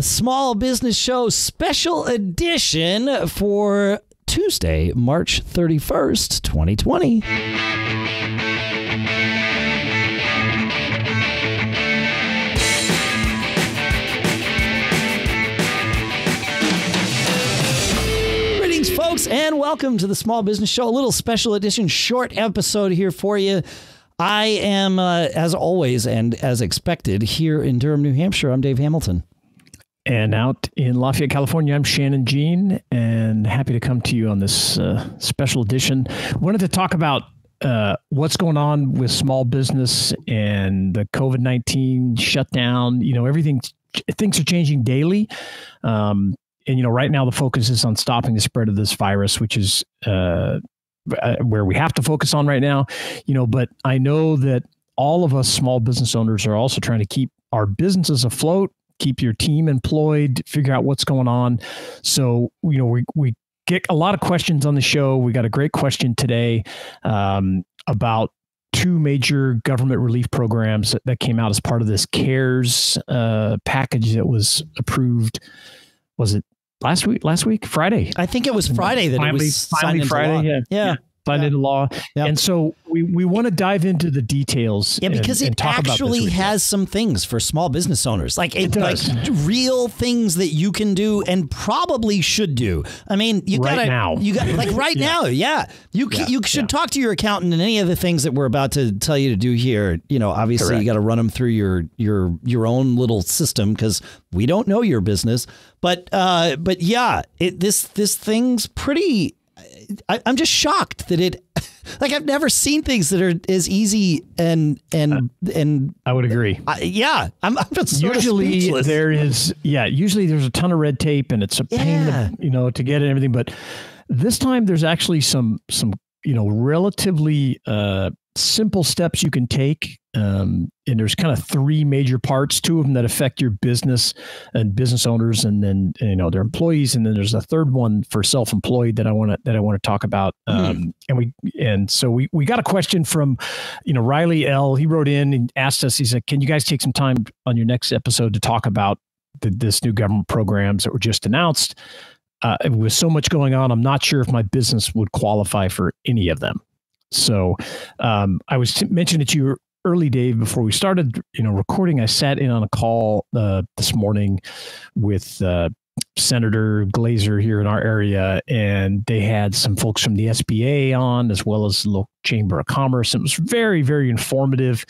the Small Business Show special edition for Tuesday, March 31st, 2020. Greetings, folks, and welcome to the Small Business Show. A little special edition, short episode here for you. I am, uh, as always and as expected, here in Durham, New Hampshire. I'm Dave Hamilton. And out in Lafayette, California, I'm Shannon Jean, and happy to come to you on this uh, special edition. Wanted to talk about uh, what's going on with small business and the COVID nineteen shutdown. You know, everything things are changing daily. Um, and you know, right now the focus is on stopping the spread of this virus, which is uh, uh, where we have to focus on right now. You know, but I know that all of us small business owners are also trying to keep our businesses afloat keep your team employed, figure out what's going on. So, you know, we, we get a lot of questions on the show. We got a great question today um, about two major government relief programs that, that, came out as part of this CARES uh, package that was approved. Was it last week? Last week, Friday? I think it was Friday that finally, it was finally Friday. Yeah. yeah. yeah signed yeah. law. Yep. And so we, we want to dive into the details. Yeah, because and, it and actually has some things for small business owners, like it, it like real things that you can do and probably should do. I mean, you right got now, you got like right yeah. now, yeah. You yeah. you should talk to your accountant and any of the things that we're about to tell you to do here. You know, obviously Correct. you got to run them through your your your own little system because we don't know your business. But uh, but yeah, it this this thing's pretty I, am just shocked that it like I've never seen things that are as easy and and uh, and I would agree. I, yeah, I'm, I'm usually there is yeah usually there's a ton of red tape and it's a pain yeah. to, you know to get it and everything, but this time there's actually some some you know relatively uh, simple steps you can take. Um, and there's kind of three major parts, two of them that affect your business and business owners, and then you know their employees, and then there's a third one for self-employed that I want to that I want to talk about. Hmm. Um, mm. And we and so we we got a question from you know Riley L. He wrote in and asked us. He said, "Can you guys take some time on your next episode to talk about the, this new government programs that were just announced?" Uh, with so much going on, I'm not sure if my business would qualify for any of them. So um, I was t- mentioning to you early, Dave, before we started, you know, recording. I sat in on a call uh, this morning with uh, Senator Glazer here in our area, and they had some folks from the SBA on, as well as the local Chamber of Commerce. It was very, very informative,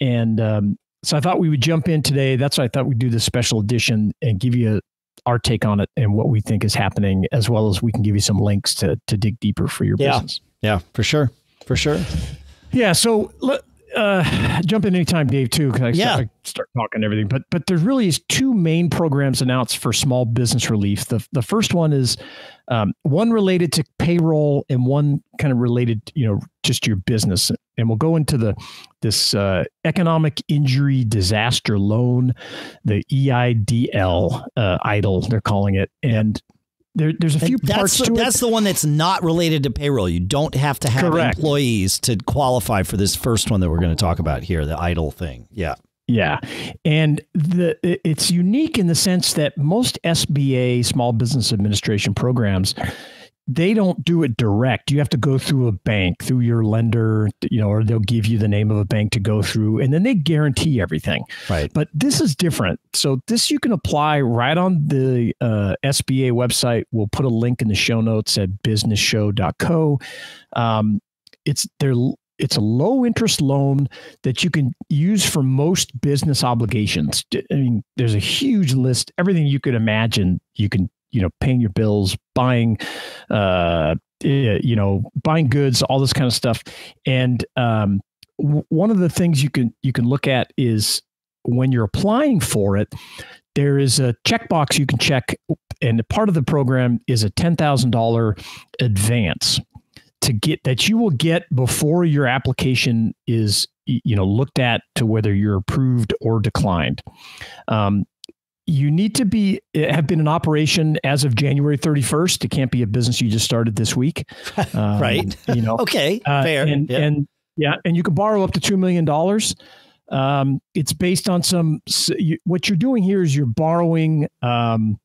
and um, so I thought we would jump in today. That's why I thought we'd do this special edition and give you a, our take on it and what we think is happening, as well as we can give you some links to to dig deeper for your yeah. business. Yeah, for sure for sure. Yeah. So uh, jump in anytime, Dave, too, because I, yeah. start, I start talking everything. But but there really is two main programs announced for small business relief. The the first one is um, one related to payroll and one kind of related, you know, just your business. And we'll go into the this uh, economic injury disaster loan, the EIDL, uh, EIDL, they're calling it, and there, there's a few and parts the, to That's the one that's not related to payroll. You don't have to have Correct. employees to qualify for this first one that we're going to talk about here, the EIDL thing. Yeah. Yeah. And the it's unique in the sense that most SBA, Small Business Administration programs, they don't do it direct. You have to go through a bank, through your lender, you know, or they'll give you the name of a bank to go through, and then they guarantee everything. Right. But this is different. So this you can apply right on the uh, SBA website. We'll put a link in the show notes at businessshow.co. Um, it's there. It's a low interest loan that you can use for most business obligations. I mean, there's a huge list, everything you could imagine you can you know paying your bills buying uh eh, you know buying goods all this kind of stuff. And um w- one of the things you can you can look at is when you're applying for it there is a checkbox you can check and part of the program is a $10,000 advance to get that you will get before your application is you know looked at to whether you're approved or declined. Um, you need to be have been in operation as of January 31st. It can't be a business you just started this week, um, right? You know, okay, uh, fair, and, and yeah, and you can borrow up to two million dollars. Um, it's based on some. What you're doing here is you're borrowing um,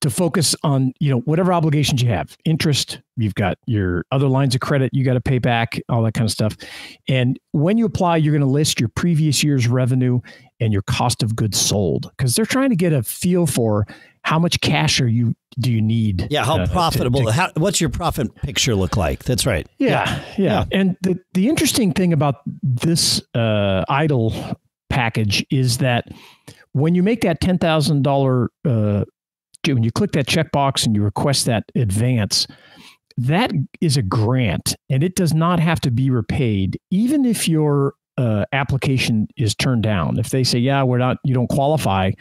to focus on you know whatever obligations you have, interest. You've got your other lines of credit you got to pay back, all that kind of stuff. And when you apply, you're going to list your previous year's revenue and your cost of goods sold because they're trying to get a feel for how much cash are you do you need? Yeah, how uh, profitable? To, to, how, what's your profit picture look like? That's right. Yeah, yeah. yeah. And the the interesting thing about this uh, EIDL package is that when you make that ten thousand uh, when you click that checkbox and you request that advance, that is a grant, and it does not have to be repaid, even if your uh, application is turned down. If they say, "Yeah, we're not, you don't qualify,"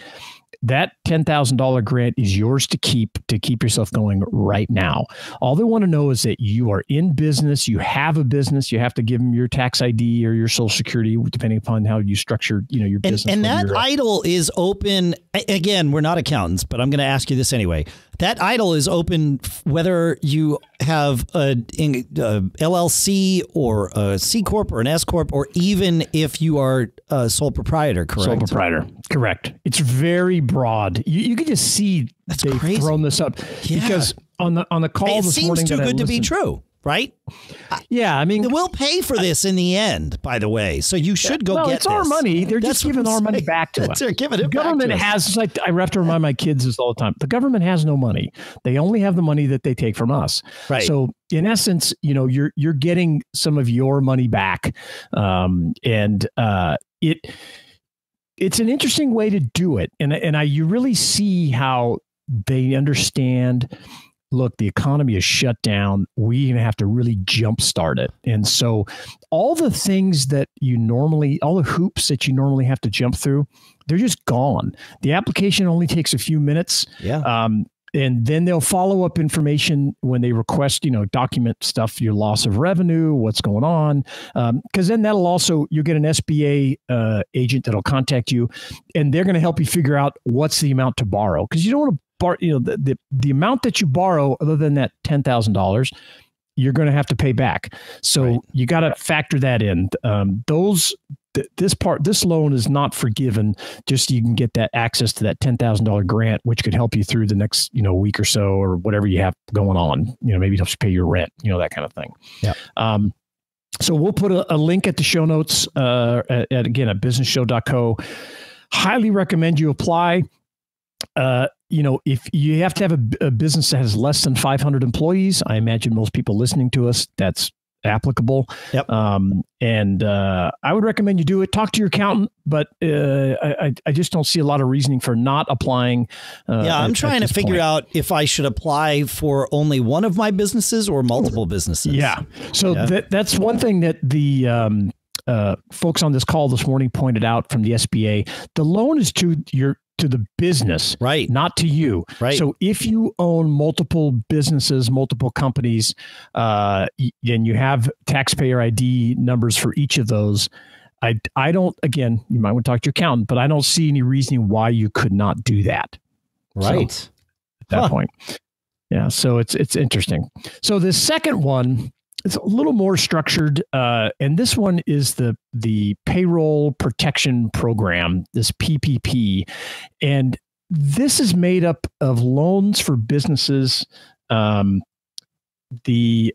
that $10,000 grant is yours to keep to keep yourself going right now. All they want to know is that you are in business, you have a business, you have to give them your tax ID or your social security depending upon how you structure, you know, your business. And, and that EIDL is open again, we're not accountants, but I'm going to ask you this anyway. That EIDL is open whether you have a, a LLC or a C corp or an S corp or even if you are a sole proprietor, correct? Sole proprietor. Correct. It's very broad. You, you can just see That's they've crazy. thrown this up yeah. because on the on the call it this seems too good to be true right? Yeah, I mean, we'll pay for this in the end. By the way, so you should go well, get. It's this. our money. They're That's just giving our money back to us. They're giving it. The government has. Like I have to remind my kids this all the time. The government has no money. They only have the money that they take from us. Right. So in essence, you know, you're you're getting some of your money back, um, and uh, it it's an interesting way to do it, and and I you really see how they understand look, the economy is shut down. We even have to really jumpstart it. And so, all the things that you normally, all the hoops that you normally have to jump through, they're just gone. The application only takes a few minutes. Yeah. Um, and then they'll follow up information when they request, you know, document stuff, your loss of revenue, what's going on. Because um, then that'll also, you'll get an SBA uh, agent that'll contact you and they're going to help you figure out what's the amount to borrow. Because you don't want to bar, you know, the, the, the amount that you borrow, other than that ten thousand dollars, you're going to have to pay back. So right. you got to factor that in. Um, those th- this part, this loan is not forgiven. Just so you can get that access to that ten thousand dollar grant, which could help you through the next you know week or so, or whatever you have going on. You know, maybe helps pay your rent. You know that kind of thing. Yeah. Um, so we'll put a, a, link at the show notes uh, at, at again at businessshow.co. Highly recommend you apply. Uh, you know, if you have to have a, a, business that has less than 500 employees, I imagine most people listening to us, that's applicable. Yep. Um, and uh, I would recommend you do it. Talk to your accountant, but uh, I, I just don't see a lot of reasoning for not applying. Uh, yeah, I'm at, trying at to figure point. out if I should apply for only one of my businesses or multiple businesses. Yeah. So yeah. That, that's one thing that the um, uh, folks on this call this morning pointed out from the SBA. The loan is to your to the business, right? Not to you, right? So if you own multiple businesses, multiple companies, uh, and you have taxpayer ID numbers for each of those, I I don't. Again, you might want to talk to your accountant, but I don't see any reasoning why you could not do that. Right. So, at that huh. point, yeah. So it's it's interesting. So the second one it's a little more structured, uh, and this one is the the payroll protection program, this PPP, and this is made up of loans for businesses. Um, the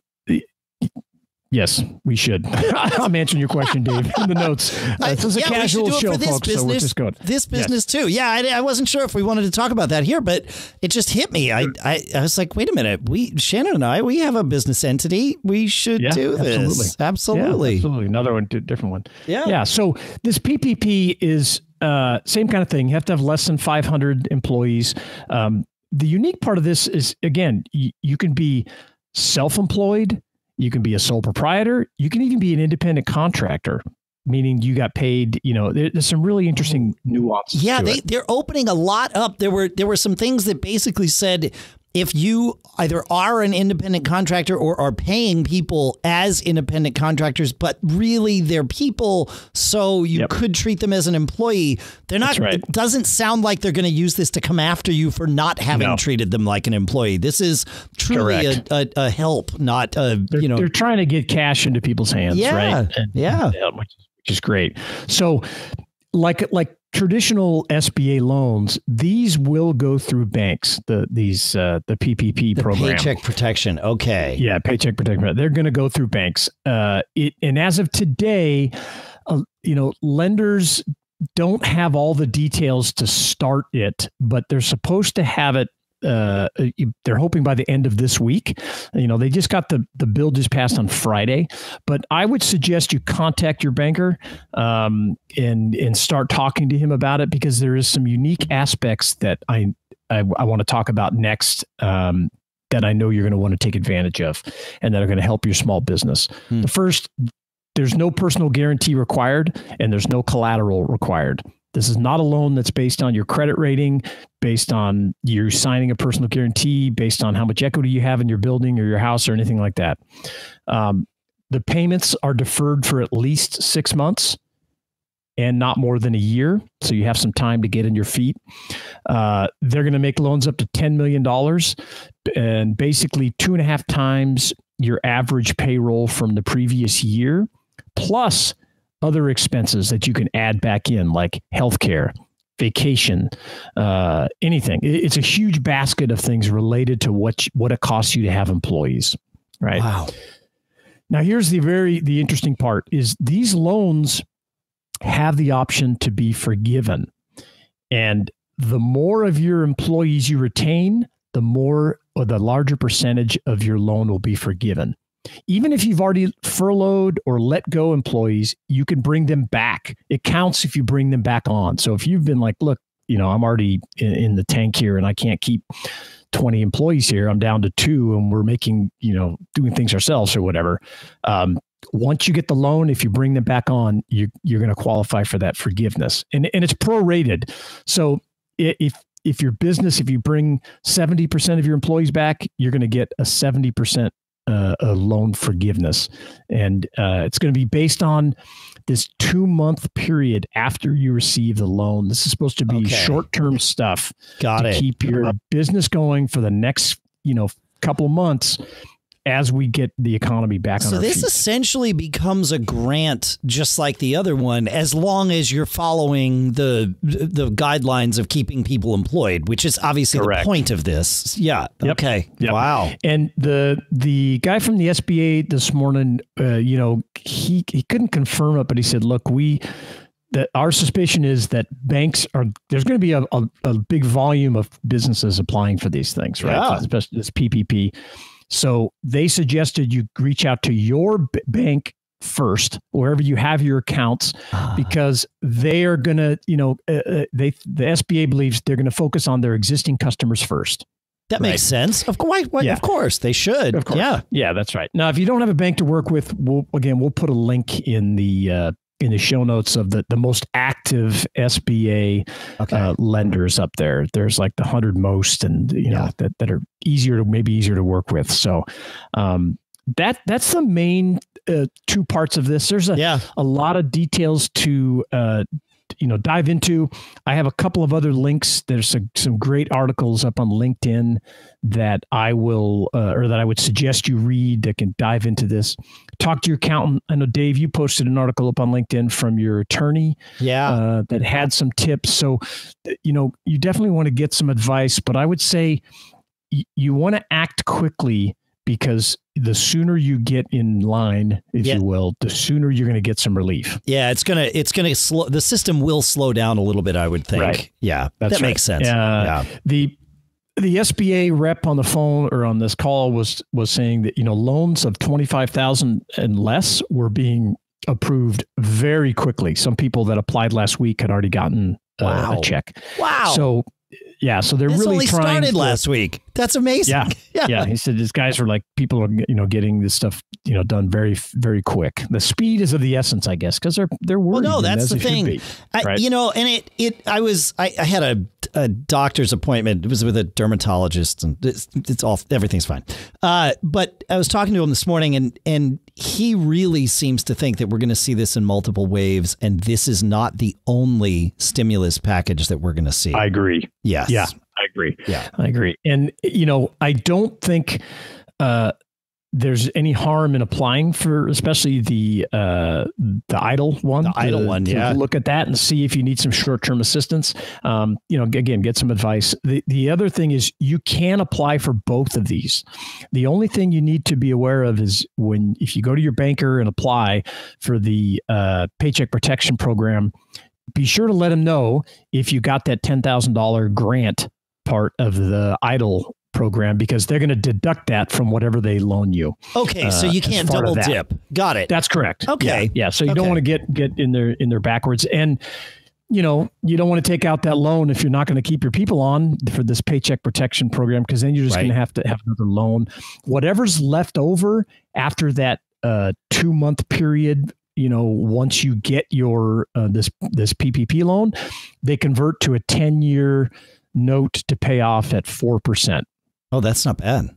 Yes, we should. I'm answering your question, Dave, in the notes. Uh, this is a yeah, casual show, this folks, business, so we're just going. This business, yes. too. Yeah, I, I, wasn't sure if we wanted to talk about that here, but it just hit me. I, I, I, was like, wait a minute. We, Shannon and I, we have a business entity. We should yeah, do this. Absolutely. Absolutely. Yeah, absolutely. Another one, different one. Yeah. Yeah. So this PPP is uh, same kind of thing. You have to have less than 500 employees. Um, the unique part of this is, again, you can be self employed you can be a sole proprietor. You can even be an independent contractor, meaning you got paid. You know, there, there's some really interesting nuances. Yeah, they it. they're opening a lot up. There were there were some things that basically said if you either are an independent contractor or are paying people as independent contractors, but really they're people, so you yep. could treat them as an employee. They're not. Right. It doesn't sound like they're going to use this to come after you for not having no. treated them like an employee. This is truly a, a, a, help, not a they're, you know. They're trying to get cash into people's hands, yeah, right? And, yeah, which is which is great. So, like like traditional SBA loans, these will go through banks. The these uh, the PPP the program, paycheck protection. Okay, yeah, paycheck protection. They're going to go through banks. Uh, it and as of today, uh, you know, lenders don't have all the details to start it, but they're supposed to have it uh, they're hoping by the end of this week. You know, they just got the the bill just passed on Friday, but I would suggest you contact your banker um, and and start talking to him about it because there is some unique aspects that I I, I want to talk about next. Um, that I know you're going to want to take advantage of, and that are going to help your small business. Hmm. The first, there's no personal guarantee required, and there's no collateral required. This is not a loan that's based on your credit rating, based on you signing a personal guarantee, based on how much equity you have in your building or your house or anything like that. Um, the payments are deferred for at least six months and not more than a year. So you have some time to get in your feet. Uh, they're going to make loans up to $10 million and basically two and a half times your average payroll from the previous year, plus other expenses that you can add back in, like healthcare, vacation, uh, anything. It's a huge basket of things related to what what it costs you to have employees. Right. Wow. Now here's the very the interesting part is these loans have the option to be forgiven. And the more of your employees you retain, the more or the larger percentage of your loan will be forgiven. Even if you've already furloughed or let go employees, you can bring them back. It counts if you bring them back on. So if you've been like, look, you know, I'm already in, in the tank here and I can't keep 20 employees here. I'm down to two and we're making, you know, doing things ourselves or whatever. Um, once you get the loan, if you bring them back on, you, you're going to qualify for that forgiveness. And, and it's prorated. So if, if your business, if you bring 70% of your employees back, you're going to get a 70% uh, a loan forgiveness, and uh, it's going to be based on this two month period after you receive the loan. This is supposed to be okay. short term stuff. Got to it. Keep your business going for the next you know couple of months as we get the economy back so this feet. essentially becomes a grant just like the other one as long as you're following the the guidelines of keeping people employed which is obviously Correct. the point of this yeah yep. okay yep. wow and the the guy from the SBA this morning uh, you know he he couldn't confirm it but he said look we that our suspicion is that banks are there's going to be a, a, a big volume of businesses applying for these things right yeah. especially this PPP so they suggested you reach out to your b- bank first, wherever you have your accounts, ah. because they are going to, you know, uh, uh, they the SBA believes they're going to focus on their existing customers first. That right. makes sense. Of course, yeah. of course, they should. Of course. Yeah, yeah, that's right. Now, if you don't have a bank to work with, we'll again we'll put a link in the uh, in the show notes of the, the most active SBA okay. uh, lenders up there. There's like the hundred most, and you know that, that are easier to maybe easier to work with. So um, that that's the main uh, two parts of this. There's a yeah. a lot of details to uh, you know dive into. I have a couple of other links. There's some, some great articles up on LinkedIn that I will uh, or that I would suggest you read that can dive into this. Talk to your accountant. I know Dave, you posted an article up on LinkedIn from your attorney, yeah, uh, that had some tips. So you know you definitely want to get some advice, but I would say y- you want to act quickly because the sooner you get in line, if yeah. you will, the sooner you're going to get some relief. Yeah, it's gonna it's gonna slow the system will slow down a little bit. I would think. Right. Yeah, That's that right. makes sense. Uh, yeah. The the SBA rep on the phone or on this call was was saying that you know loans of twenty five thousand and less were being approved very quickly. Some people that applied last week had already gotten uh, a check. Wow. So yeah, so they're this really only trying. Started to, last week. That's amazing. Yeah, yeah, yeah. He said these guys are like people are you know getting this stuff you know done very very quick. The speed is of the essence, I guess, because they're they're worried. Well, no, that's the thing. Be, I. You know, and it it I was I, I had a, a doctor's appointment. It was with a dermatologist, and it's, it's all everything's fine. Uh, but I was talking to him this morning, and and he really seems to think that we're going to see this in multiple waves, and this is not the only stimulus package that we're going to see. I agree. Yes. Yeah. I agree. Yeah. I agree. And, you know, I don't think, uh, there's any harm in applying for, especially the uh, the EIDL one. The EIDL one, yeah. Look at that and see if you need some short term assistance. Um, you know, again, get some advice. The the other thing is you can apply for both of these. The only thing you need to be aware of is when if you go to your banker and apply for the uh, Paycheck Protection Program, be sure to let them know if you got that ten thousand dollar grant part of the EIDL program because they're going to deduct that from whatever they loan you. Okay, so you uh, can't double dip. Got it. That's correct. Okay. Yeah, yeah. so you okay. don't want to get get in there in there backwards and you know, you don't want to take out that loan if you're not going to keep your people on for this paycheck protection program because then you're just right. going to have to have another loan. Whatever's left over after that uh, two month period you know once you get your uh, this this PPP loan, they convert to a ten year note to pay off at four percent. Oh, that's not bad.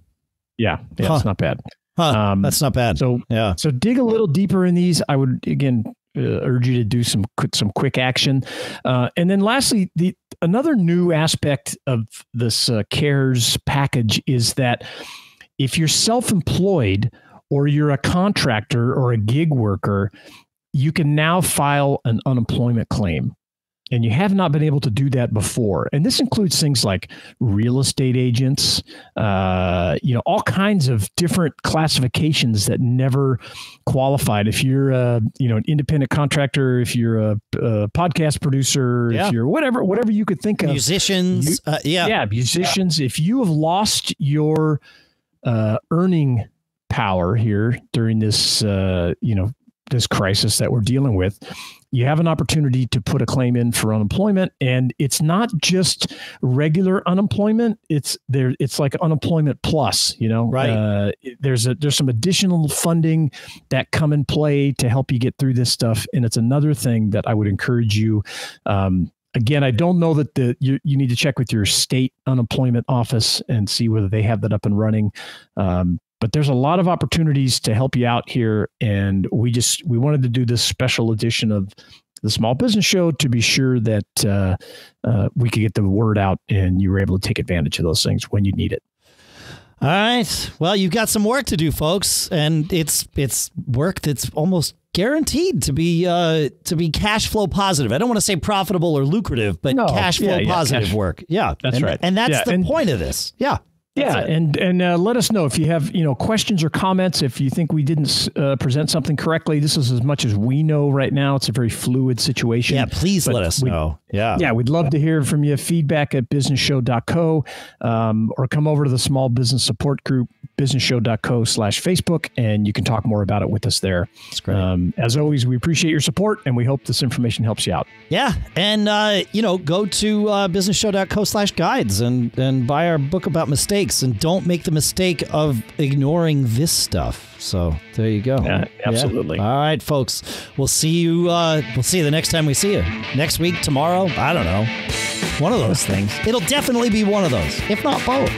Yeah, yeah, huh. it's not bad. Huh. Um, that's not bad. So yeah, so dig a little deeper in these. I would again uh, urge you to do some some quick action, uh, and then lastly, the another new aspect of this uh, CARES package is that if you're self-employed or you're a contractor or a gig worker, you can now file an unemployment claim and you have not been able to do that before. And this includes things like real estate agents, uh, you know, all kinds of different classifications that never qualified. If you're a, you know, an independent contractor, if you're a, a podcast producer, yeah. if you're whatever, whatever you could think of, musicians, you, uh, yeah, yeah, musicians. Yeah. If you have lost your uh, earning power here during this, uh, you know, this crisis that we're dealing with, you have an opportunity to put a claim in for unemployment. And it's not just regular unemployment. It's there it's like unemployment plus you know? Right. Uh, there's a there's some additional funding that come in play to help you get through this stuff. And it's another thing that i would encourage you um, again i don't know that the you, you need to check with your state unemployment office and see whether they have that up and running. Um, but there's a lot of opportunities to help you out here. And we just we wanted to do this special edition of the small business show to be sure that uh, uh, we could get the word out and you were able to take advantage of those things when you need it. All right. Well you've got some work to do folks. And it's it's work that's almost guaranteed to be uh, to be cash flow positive. I don't want to say profitable or lucrative, but no, cash flow yeah, positive cash, work. Yeah, that's and, right, and that's yeah, the and, point of this. Yeah, yeah, and and uh, let us know if you have you know questions or comments. If you think we didn't uh, present something correctly, this is as much as we know right now. It's a very fluid situation. Yeah, please let us know. Yeah, yeah, we'd love to hear from you. Feedback at businessshow.co um, or come over to the small business support group businessshow.co slash Facebook, and you can talk more about it with us there. That's great. Um, as always, we appreciate your support, and we hope this information helps you out. Yeah, and uh, you know, go to uh, businessshow.co slash guides and and buy our book about mistakes, and don't make the mistake of ignoring this stuff. So there you go. Yeah, absolutely. Yeah. All right, folks. We'll see you. Uh, we'll see you the next time we see you. Next week, tomorrow. I don't know. One of those things. It'll definitely be one of those, if not both.